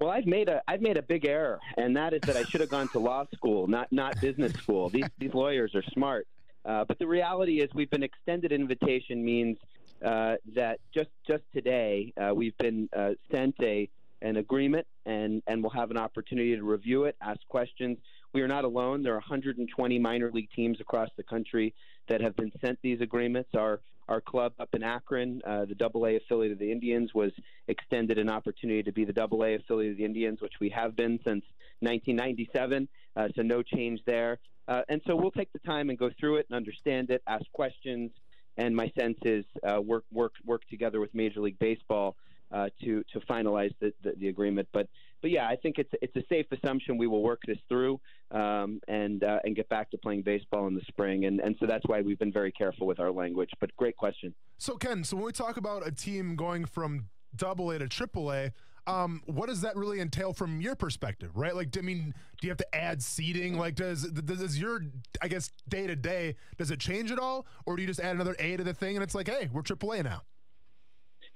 Well, I've made a I've made a big error, and that is that I should have gone to law school, not not business school. These these lawyers are smart, uh, but the reality is we've been extended invitation means uh, that just just today uh, we've been uh, sent a an agreement, and and we'll have an opportunity to review it, ask questions. We are not alone. There are 120 minor league teams across the country that have been sent these agreements. Our our club up in Akron, uh, the Double A affiliate of the Indians, was extended an opportunity to be the Double A affiliate of the Indians, which we have been since 1997. Uh, so no change there. Uh, and so we'll take the time and go through it and understand it, ask questions, and my sense is uh, work work work together with Major League Baseball uh, to to finalize the, the, the, agreement. But but yeah, I think it's it's a safe assumption we will work this through um, and uh, and get back to playing baseball in the spring. And and so that's why we've been very careful with our language. But great question. So Ken, so when we talk about a team going from Double A to Triple A. Um, what does that really entail from your perspective, right? Like, I mean, do you have to add seating? Like, does does your, I guess, day to day, does it change at all, or do you just add another A to the thing and it's like, hey, we're AAA now?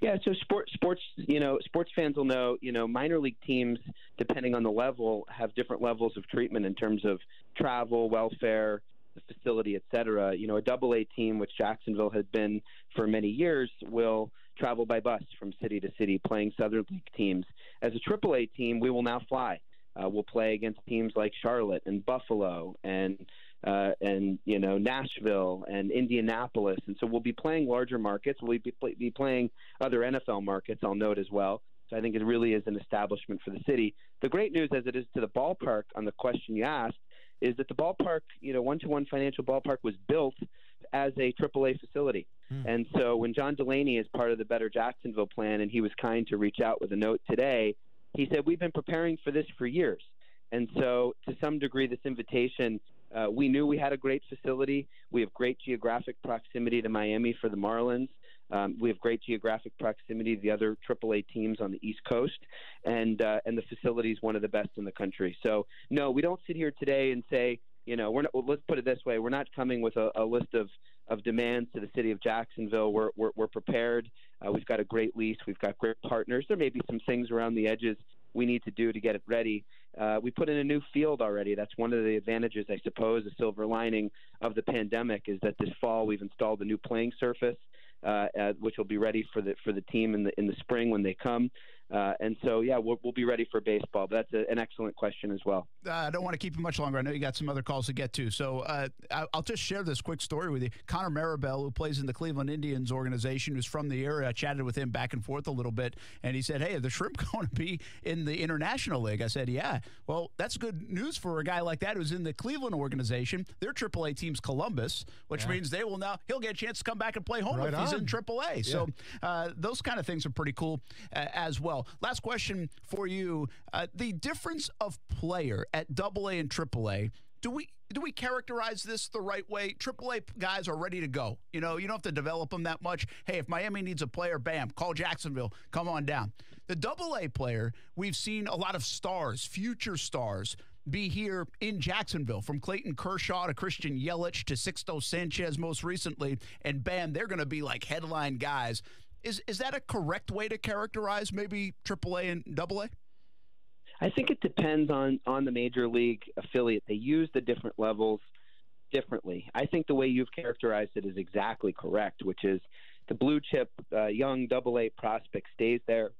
Yeah, so sports, sports, you know, sports fans will know, you know, minor league teams, depending on the level, have different levels of treatment in terms of travel, welfare, the facility, et cetera. You know, a double A team, which Jacksonville has been for many years, will travel by bus from city to city playing Southern League teams. As a triple A team, we will now fly. Uh, we'll play against teams like Charlotte and Buffalo and uh, and you know Nashville and Indianapolis, and so we'll be playing larger markets. We'll be, be playing other NFL markets. I'll note as well. So I think it really is an establishment for the city. The great news, as it is to the ballpark, on the question you asked, is that the ballpark, you know, one to one financial ballpark was built as a AAA facility. Mm. And so when John Delaney is part of the Better Jacksonville plan and he was kind to reach out with a note today, he said, We've been preparing for this for years. And so, to some degree, this invitation, uh, we knew we had a great facility. We have great geographic proximity to Miami for the Marlins. Um, we have great geographic proximity to the other AAA teams on the East Coast, and uh, and the facility is one of the best in the country. So no, we don't sit here today and say, you know, we're not, let's put it this way: we're not coming with a, a list of of demands to the city of Jacksonville. We're we're, we're prepared. Uh, we've got a great lease. We've got great partners. There may be some things around the edges we need to do to get it ready. Uh, we put in a new field already. That's one of the advantages, I suppose, a silver lining of the pandemic is that this fall we've installed a new playing surface uh, uh, which will be ready for the for the team in the in the spring when they come. Uh, and so, yeah, we'll, we'll, be ready for baseball. But that's a, an excellent question as well. Uh, I don't want to keep you much longer. I know you got some other calls to get to. So uh, I'll just share this quick story with you. Connor Marabell, who plays in the Cleveland Indians organization, who's from the area, I chatted with him back and forth a little bit. And he said, Hey, are the Shrimp going to be in the International League? I said, Yeah. Well, that's good news for a guy like that who's in the Cleveland organization. Their AAA team's Columbus, which yeah. means they will now, he'll get a chance to come back and play home right if he's in AAA. Yeah. So uh, those kind of things are pretty cool uh, as well. Last question for you: uh, the difference of player at Double A and Triple A. Do we do we characterize this the right way? AAA guys are ready to go. You know, you don't have to develop them that much. Hey, if Miami needs a player, bam, call Jacksonville. Come on down. The Double A player, we've seen a lot of stars, future stars, be here in Jacksonville, from Clayton Kershaw to Christian Yelich to Sixto Sanchez most recently, and bam, they're going to be like headline guys. Is is that a correct way to characterize maybe AAA and AA? I think it depends on on the major league affiliate. They use the different levels differently. I think the way you've characterized it is exactly correct, which is the blue chip uh, young double A prospect stays there,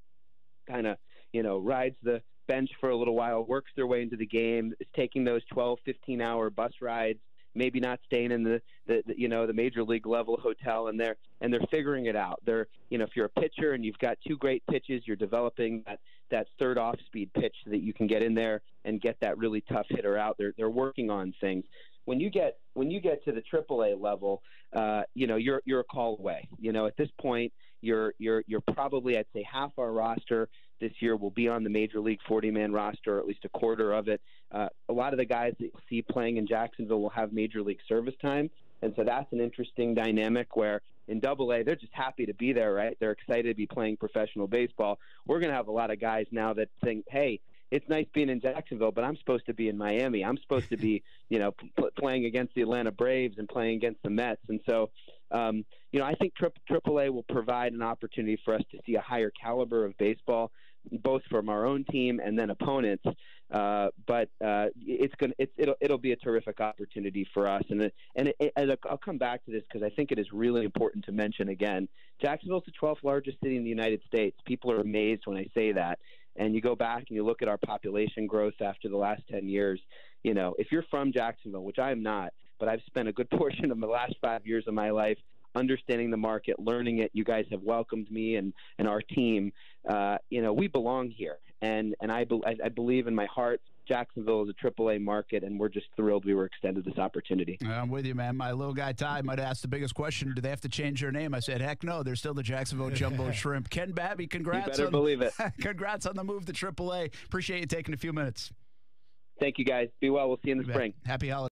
kind of you know rides the bench for a little while, works their way into the game, is taking those 12, 15 hour bus rides, maybe not staying in the, the, the you know the major league level hotel, and they're and they're figuring it out. They're you know if you're a pitcher and you've got two great pitches, you're developing that that third off speed pitch so that you can get in there and get that really tough hitter out. They're they're working on things. When you get when you get to the AAA level, uh, you know you're you're a call away. You know at this point you're you're you're probably I'd say half our roster this year will be on the major league 40 man roster, or at least a quarter of it. Uh, a lot of the guys that you'll see playing in Jacksonville will have major league service time. And so that's an interesting dynamic where in double A, they're just happy to be there, right? They're excited to be playing professional baseball. We're going to have a lot of guys now that think, hey, it's nice being in Jacksonville, but I'm supposed to be in Miami. I'm supposed to be, you know, p- playing against the Atlanta Braves and playing against the Mets. And so, um, you know, I think tri- AAA will provide an opportunity for us to see a higher caliber of baseball both from our own team and then opponents. Uh, but uh, it's going it's it'll it'll be a terrific opportunity for us, and it, and it, it, I'll come back to this because I think it is really important to mention again. Jacksonville's the 12th largest city in the United States. People are amazed when I say that, and you go back and you look at our population growth after the last 10 years. You know, if you're from Jacksonville, which I am not, but I've spent a good portion of the last five years of my life understanding the market, learning it. You guys have welcomed me and, and our team. Uh, you know, we belong here. And, and I, be, I, I believe in my heart Jacksonville is a AAA market, and we're just thrilled we were extended this opportunity. I'm with you, man. My little guy Ty might ask the biggest question: Do they have to change their name? I said, Heck no. They're still the Jacksonville Jumbo Shrimp. Ken Babby, congrats! You better on, believe it. congrats on the move to AAA. Appreciate you taking a few minutes. Thank you, guys. Be well. We'll see you in the spring. Happy holidays.